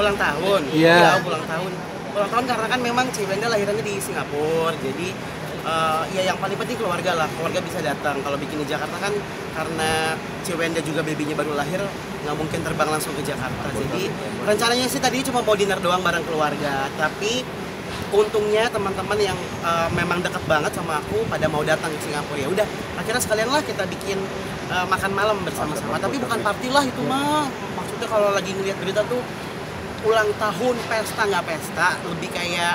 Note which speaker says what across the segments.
Speaker 1: ulang tahun.
Speaker 2: Iya.
Speaker 1: Ya, ulang tahun. Ulang tahun karena kan memang Ciwenda lahirannya di Singapura jadi eh, ya yang paling penting keluarga lah keluarga bisa datang. Kalau bikin di Jakarta kan karena Ciwenda juga babynya baru lahir nggak mungkin terbang langsung ke Jakarta. Jadi rencananya sih tadi cuma mau dinner doang bareng keluarga. Tapi untungnya teman-teman yang eh, memang dekat banget sama aku pada mau datang ke Singapura. Ya udah akhirnya sekalian lah kita bikin eh, makan malam bersama-sama. Tapi bukan party lah itu mah. Maksudnya kalau lagi ngeliat berita tuh ulang tahun pesta nggak pesta lebih kayak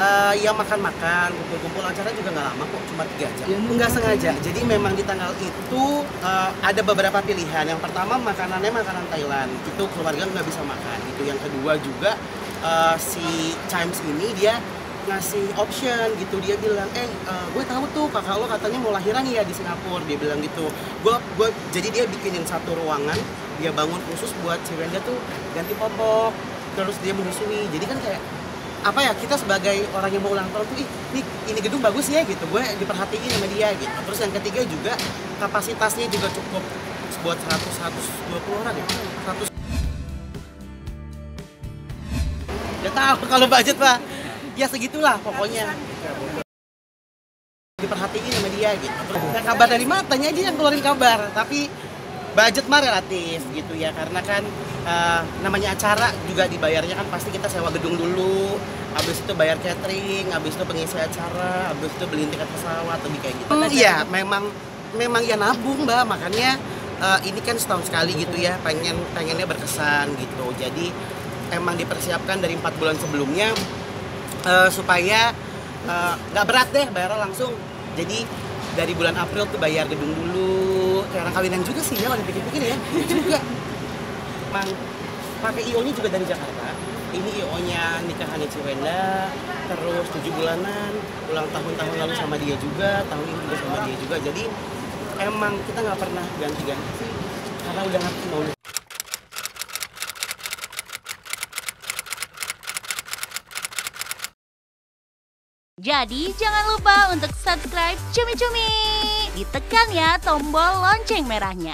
Speaker 1: eh, ya makan-makan kumpul-kumpul. Acara juga nggak lama kok cuma tiga jam. Nggak sengaja. Jadi memang di tanggal itu eh, ada beberapa pilihan. Yang pertama makanannya makanan Thailand. Itu keluarga nggak bisa makan. Itu yang kedua juga eh, si Chimes ini dia ngasih option gitu. Dia bilang eh eh, gue tahu tuh kakak lo katanya mau lahiran ya di Singapura. Dia bilang gitu. Gue gue jadi dia bikinin satu ruangan dia bangun khusus buat si Wenda tuh ganti popok terus dia menyusui. Jadi kan kayak apa ya kita sebagai orang yang mau ulang tahun tuh ih ini, ini gedung bagus ya gitu. Gue diperhatiin sama dia gitu. Terus yang ketiga juga kapasitasnya juga cukup buat 100 120 orang ya? 100 Gak tahu kalau budget pak. Ya segitulah pokoknya. Diperhatiin sama dia gitu. Nah, kabar dari matanya dia yang keluarin kabar. Tapi budget mah relatif gitu ya karena kan eh, namanya acara juga dibayarnya kan pasti kita sewa gedung dulu habis itu bayar catering habis itu pengisi acara habis itu beli tiket pesawat lebih kayak gitu. Iya. memang memang ya nabung mbak makanya eh, ini kan setahun sekali gitu ya pengen pengennya berkesan gitu. Jadi emang dipersiapkan dari empat bulan sebelumnya eh, supaya nggak berat deh bayarnya langsung. Jadi dari bulan April tuh bayar gedung dulu kayak orang kawinan juga sih ya kalau dipikir-pikir ya. Juga. Mang pakai IO nya juga dari Jakarta. Ini IO nya nikahannya Ciwenda terus tujuh bulanan ulang tahun tahun lalu sama dia juga tahun ini juga sama dia juga. Jadi emang kita nggak pernah ganti-ganti sih karena udah ngerti mau
Speaker 3: Jadi jangan lupa untuk subscribe Cumi Cumi. Ditekan ya tombol lonceng merahnya.